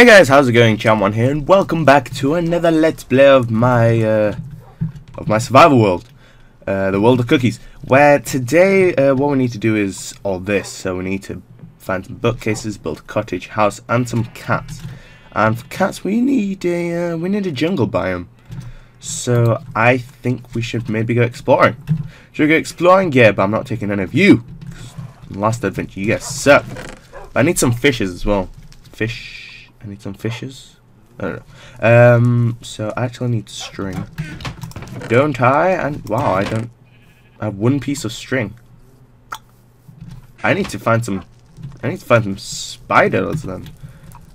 Hey guys, how's it going? Champwan here, and welcome back to another Let's Play of my uh, of my survival world, uh, the world of cookies. Where today, uh, what we need to do is all this. So we need to find some bookcases, build a cottage, house, and some cats. And for cats, we need a uh, we need a jungle biome. So I think we should maybe go exploring. Should we go exploring? Yeah, but I'm not taking any of you. Last adventure, you guys suck. I need some fishes as well. Fish. I need some fishes. I don't know. Um, so I actually need string. Don't I? And wow, I don't. I have one piece of string. I need to find some. I need to find some spiders then.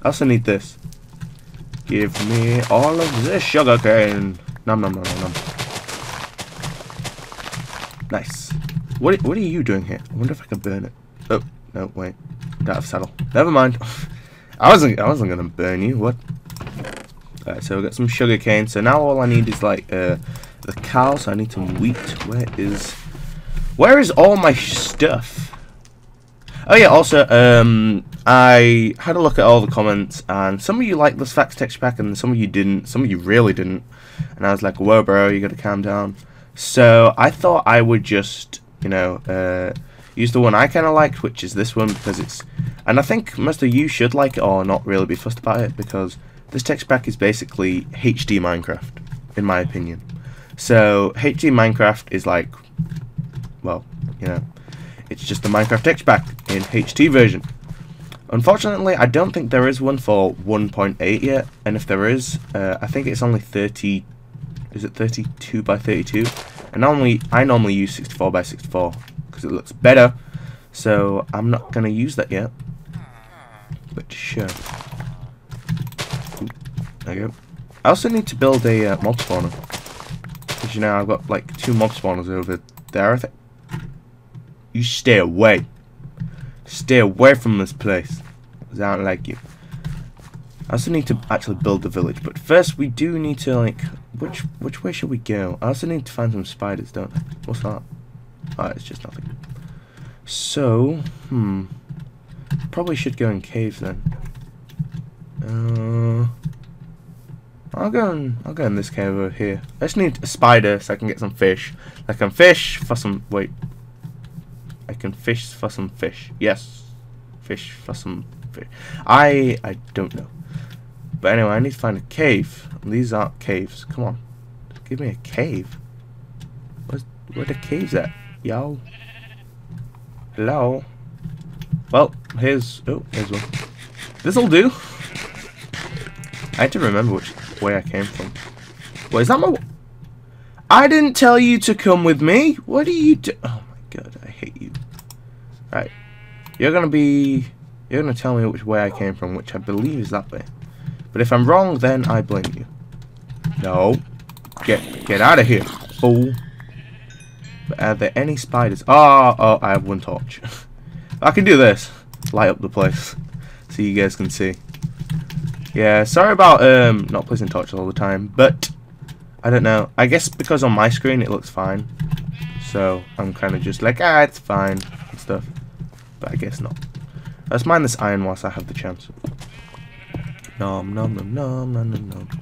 I also need this. Give me all of this sugar cane. Nom nom nom nom nom. Nice. What What are you doing here? I wonder if I can burn it. Oh no, wait. Don't have saddle. Never mind. I wasn't I wasn't gonna burn you. What? Alright, so we got some sugar cane. So now all I need is like uh, the cow. So I need some wheat. Where is where is all my stuff? Oh yeah. Also, um, I had a look at all the comments, and some of you liked this facts texture pack, and some of you didn't. Some of you really didn't. And I was like, "Whoa, bro, you gotta calm down." So I thought I would just, you know, uh, use the one I kind of liked, which is this one because it's and I think most of you should like it or not really be fussed about it because this text pack is basically HD Minecraft, in my opinion. So HD Minecraft is like, well, you know, it's just the Minecraft text pack in HD version. Unfortunately, I don't think there is one for 1.8 yet, and if there is, uh, I think it's only 30, is it 32 by 32? And normally, I normally use 64 by 64 because it looks better, so I'm not going to use that yet but sure. There you go. I also need to build a uh, mob spawner. Because you know, I've got like two mob spawners over there, I think. You stay away. Stay away from this place. I don't like you. I also need to actually build the village, but first we do need to like, which which way should we go? I also need to find some spiders, don't I? What's that? Oh, it's just nothing. So, hmm. Probably should go in cave then. Uh, I'll go in. I'll go in this cave over here. I just need a spider so I can get some fish. I can fish for some. Wait. I can fish for some fish. Yes, fish for some fish. I I don't know. But anyway, I need to find a cave. These aren't caves. Come on, give me a cave. Where's where the caves at, y'all? Hello. Well, here's... Oh, here's one. This'll do. I had to remember which way I came from. What, is that my... I didn't tell you to come with me. What are you do... Oh my god, I hate you. Right. You're gonna be... You're gonna tell me which way I came from, which I believe is that way. But if I'm wrong, then I blame you. No. Get get out of here, fool. Are there any spiders? Oh, oh, I have one torch. I can do this. Light up the place. So you guys can see. Yeah, sorry about um, not placing torches all the time, but I don't know. I guess because on my screen it looks fine. So I'm kind of just like, ah, it's fine and stuff. But I guess not. Let's mine this iron whilst I have the chance. Nom nom nom nom nom nom nom.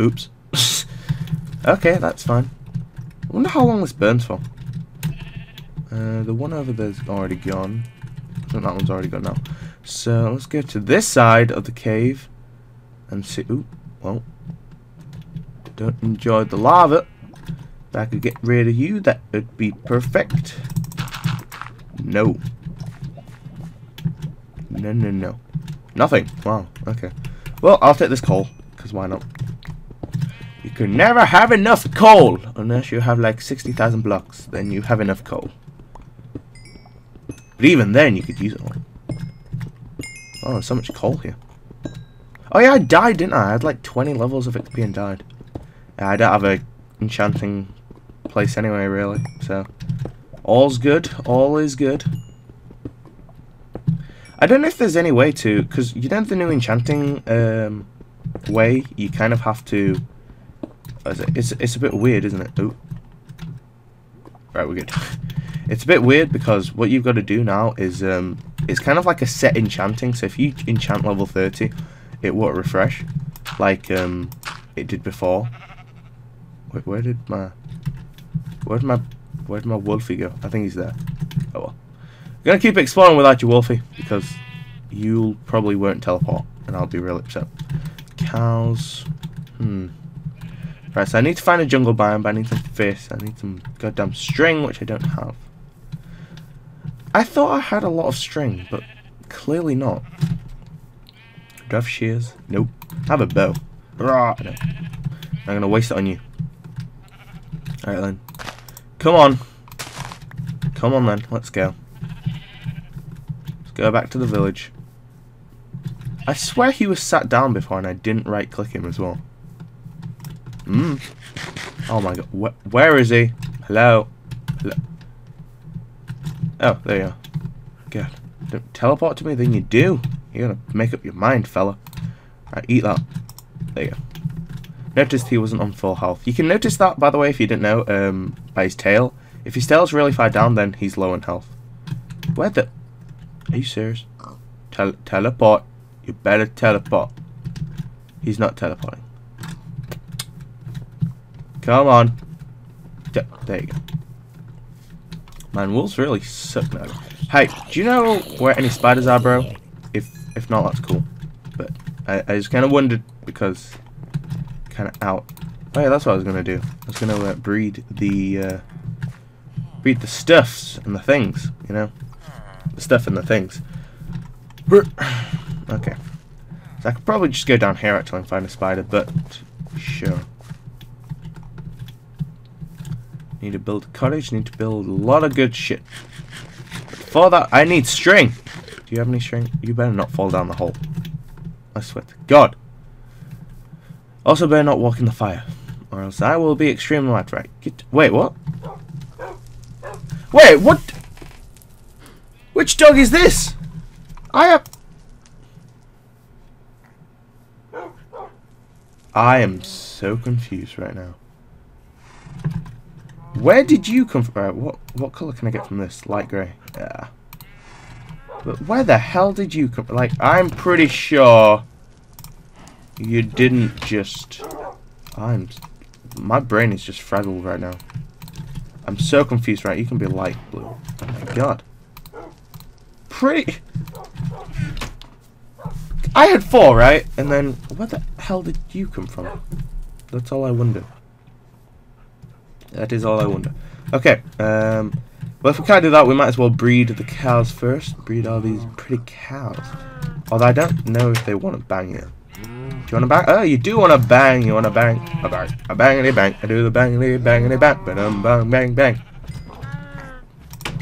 Oops. okay, that's fine. I wonder how long this burns for. Uh, the one over there's already gone. that one's already gone now. So let's go to this side of the cave and see. Ooh, well, don't enjoy the lava. If I could get rid of you, that would be perfect. No. No, no, no. Nothing. Wow, okay. Well, I'll take this coal, because why not? You can never have enough coal unless you have like 60,000 blocks. Then you have enough coal. But even then, you could use it all. Oh, there's so much coal here. Oh yeah, I died, didn't I? I had like 20 levels of XP and died. Yeah, I don't have a enchanting place anyway, really. So, all's good. All is good. I don't know if there's any way to, because you know the new enchanting um, way, you kind of have to. It's it's a bit weird, isn't it? Oh, right, we're good. It's a bit weird because what you've got to do now is um, it's kind of like a set enchanting. So if you enchant level 30, it won't refresh like um, it did before. Wait, where did my where did my where my Wolfie go? I think he's there. Oh well. I'm gonna keep exploring without you, Wolfie, because you probably won't teleport, and I'll be real upset. Cows. Hmm. Right, so I need to find a jungle biome, but I need some fish. I need some goddamn string, which I don't have. I thought I had a lot of string, but clearly not. Do I have shears? Nope. I have a bow. Rah, no. I'm gonna waste it on you. Alright then. Come on. Come on then, let's go. Let's go back to the village. I swear he was sat down before and I didn't right click him as well. Hmm. Oh my god. Wh where is he? Hello? Hello? Oh, there you are. God. Don't teleport to me, then you do. You gotta make up your mind, fella. Right, eat that. There you go. Noticed he wasn't on full health. You can notice that, by the way, if you didn't know, um, by his tail. If his tail's really far down, then he's low in health. Where the... Are you serious? Tel teleport. You better teleport. He's not teleporting. Come on. There you go. Man, wolves really suck now. Hey, do you know where any spiders are, bro? If if not, that's cool. But I, I just kind of wondered because kind of out. Oh yeah, that's what I was gonna do. I was gonna uh, breed the uh, breed the stuffs and the things. You know, the stuff and the things. Okay. So I could probably just go down here actually and find a spider, but sure. Need to build cottage, need to build a lot of good shit. But for that, I need string. Do you have any string? You better not fall down the hole. I swear to God. Also better not walk in the fire. Or else I will be extremely mad, right? Get, wait, what? Wait, what? Which dog is this? I have... I am so confused right now. Where did you come from? Right, uh, what what color can I get from this? Light grey. Yeah. But where the hell did you come? Like, I'm pretty sure you didn't just. I'm. My brain is just frazzled right now. I'm so confused. Right, you can be light blue. Oh my god. Pretty. I had four, right? And then, where the hell did you come from? That's all I wonder. That is all I wonder. Okay, um, well if we can't do that, we might as well breed the cows first. Breed all these pretty cows. Although I don't know if they want to bang you. Do you want to bang? Oh, you do want to bang. You want to bang. A bang. A bangity bang. I do the bangity bangity bang. Bang bang bang bang.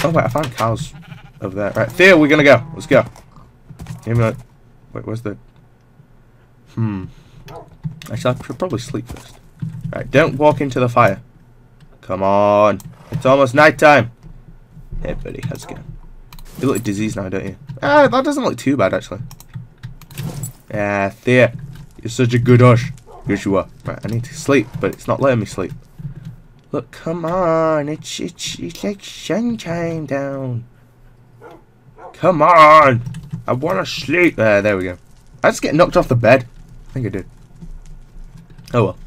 Oh wait, I found cows over there. Right, Theo, we're gonna go. Let's go. Give me Wait, where's the... Hmm. Actually, I should probably sleep first. Right, don't walk into the fire. Come on. It's almost night time. Hey, buddy. How's it going? You look diseased now, don't you? Ah, that doesn't look too bad, actually. Yeah, Thea. You're such a good hush. Yes, you are. Right, I need to sleep, but it's not letting me sleep. Look, come on. It's, it's, it's like sunshine down. Come on. I want to sleep. Uh, there we go. I just get knocked off the bed. I think I did. Oh well.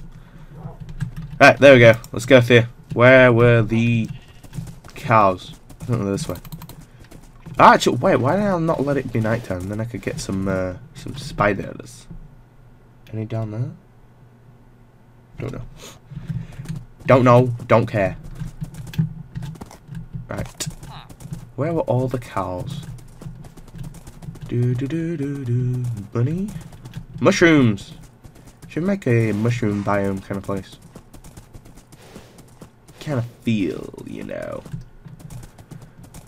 Right, there we go. Let's go here. Where were the cows? Know this way. Actually, wait, why did I not let it be nighttime? Then I could get some uh, some spiders. Any down there? Don't know. Don't know. Don't care. Right. Where were all the cows? Do do do do do. Bunny. Mushrooms. Should make a mushroom biome kind of place. Kind of feel, you know.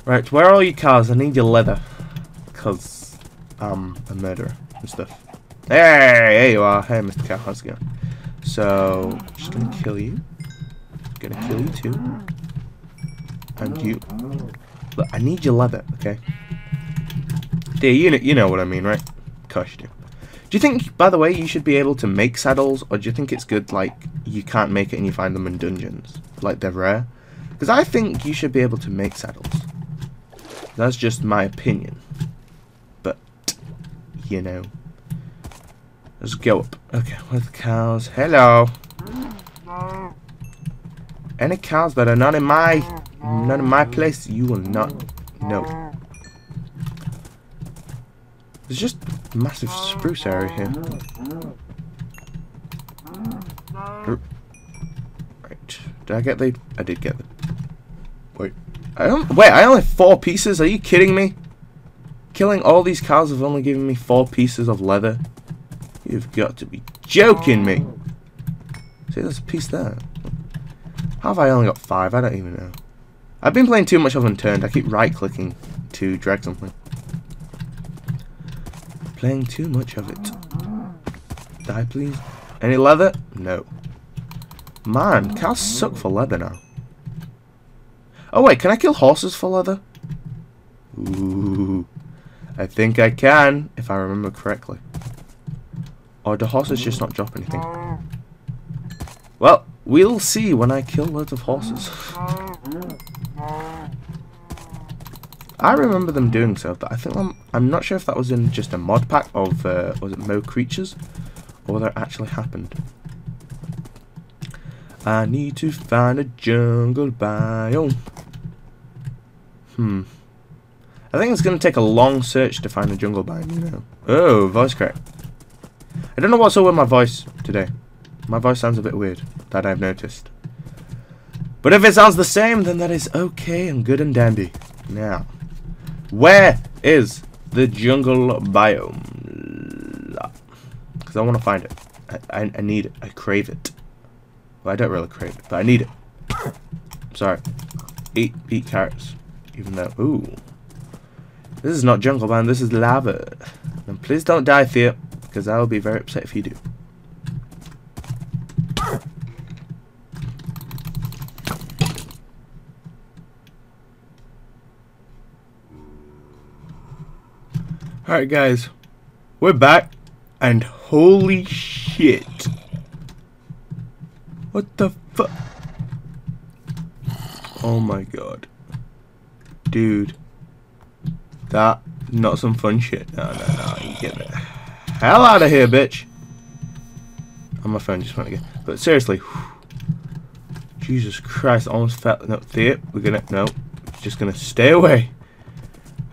Right, where are all your cars? I need your leather. Because I'm a murderer and stuff. Hey, there you are. Hey, Mr. Cow, how's it going? So, just gonna kill you. Gonna kill you too. And you. Look, I need your leather, okay? Dear, you know, you know what I mean, right? Of course you do. Do you think, by the way, you should be able to make saddles, or do you think it's good, like, you can't make it and you find them in dungeons? Like, they're rare? Because I think you should be able to make saddles. That's just my opinion. But, you know. Let's go up. Okay, where's the cows? Hello. Any cows that are not in my not in my place, you will not know. There's just massive spruce area here. Did I get the I did get the Wait. I don't wait, I only have four pieces, are you kidding me? Killing all these cows have only given me four pieces of leather. You've got to be joking me. See, there's a piece there. How have I only got five? I don't even know. I've been playing too much of Unturned. I keep right-clicking to drag something. Playing too much of it. Die, please. Any leather? No. Man, cows suck for leather now. Oh, wait, can I kill horses for leather? Ooh. I think I can, if I remember correctly. Or do horses just not drop anything? Well, we'll see when I kill loads of horses. I remember them doing so, but I think I'm, I'm not sure if that was in just a mod pack of, uh, was it Mo Creatures? Or whether it actually happened. I need to find a jungle biome. Hmm. I think it's going to take a long search to find a jungle biome, you know. Oh, voice crack. I don't know what's up with my voice today. My voice sounds a bit weird, that I've noticed. But if it sounds the same, then that is okay and good and dandy. Now, where is the jungle biome? Because I want to find it. I, I, I, need it. I crave it. Well, I don't really crave it, but I need it. Sorry. Eat, eat carrots. Even though, ooh. This is not jungle man. this is lava. And please don't die, Thea because I will be very upset if you do. Alright guys, we're back, and holy shit. What the fuck? Oh my god. Dude. That, not some fun shit. No, no, no, you get it hell out of here, bitch. On my phone just went again. But seriously. Jesus Christ, almost felt no there. We're gonna no, just gonna stay away.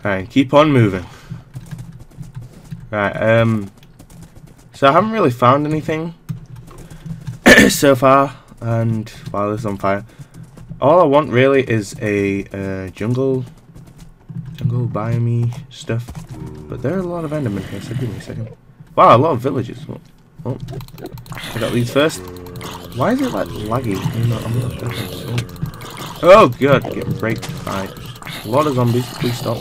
Alright, keep on moving. Right, um so I haven't really found anything so far and while this is on fire. All I want really is a uh, jungle jungle biome stuff. But there are a lot of endermen here, so give me a second. Wow, a lot of villages. Oh, oh. I got these first. Why is it like laggy? I'm not, I'm not oh god, get raped by a lot of zombies. Please stop.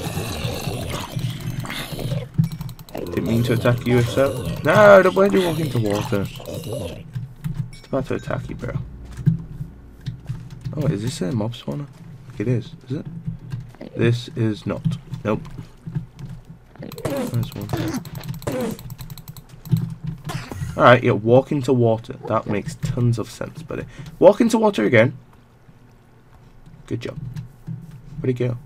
Didn't mean to attack you if so. No, why do you walk into water? About to attack you, bro. Oh, is this a mob spawner? It is, is it? This is not. Nope. There's one. Alright, yeah, walk into water. That makes tons of sense, buddy. Walk into water again. Good job. Where'd he go?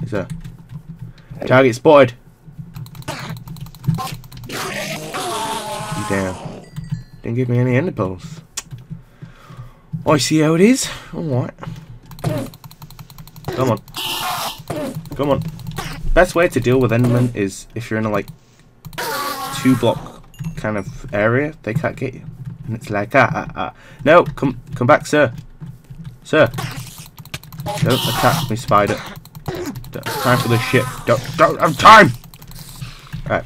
He's there. Target spotted. Didn't give me any ender pearls. Oh, I see how it is. Alright. Come on. Come on. Best way to deal with Enderman is if you're in a, like, two block kind of area, they can't get you. And it's like, ah, ah, ah. No, come come back, sir. Sir. Don't attack me, spider. Don't have time for this shit. Don't, don't have time! Right.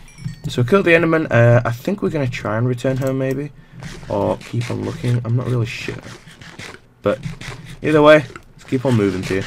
So we killed the Enderman. Uh, I think we're to try and return home, maybe. Or keep on looking. I'm not really sure. But either way, let's keep on moving here.